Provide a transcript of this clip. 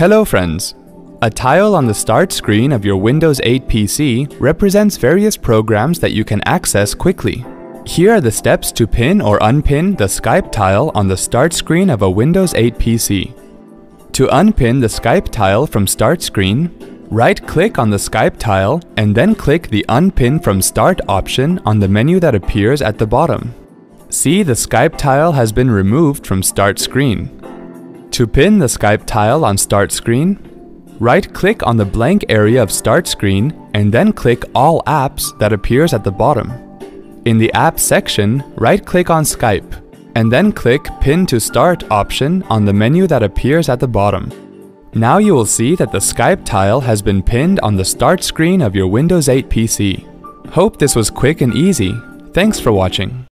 Hello friends! A tile on the start screen of your Windows 8 PC represents various programs that you can access quickly. Here are the steps to pin or unpin the Skype tile on the start screen of a Windows 8 PC. To unpin the Skype tile from start screen, right-click on the Skype tile and then click the Unpin from Start option on the menu that appears at the bottom. See the Skype tile has been removed from start screen. To pin the Skype tile on start screen, right-click on the blank area of start screen and then click All Apps that appears at the bottom. In the Apps section, right-click on Skype and then click Pin to Start option on the menu that appears at the bottom. Now you will see that the Skype tile has been pinned on the start screen of your Windows 8 PC. Hope this was quick and easy. Thanks for watching.